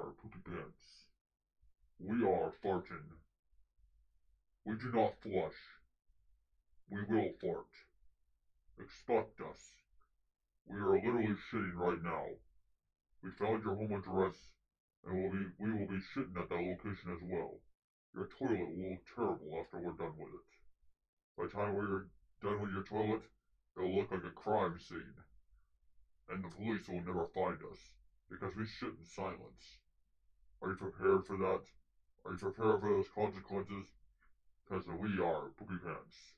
Are Poopy Pants. We are farting. We do not flush. We will fart. Expect us. We are literally shitting right now. We found your home address, and we'll be, we will be shitting at that location as well. Your toilet will look terrible after we're done with it. By the time we're done with your toilet, it'll look like a crime scene. And the police will never find us, because we shit in silence. Are you prepared for that? Are you prepared for those consequences? Because we are Poopy Pants.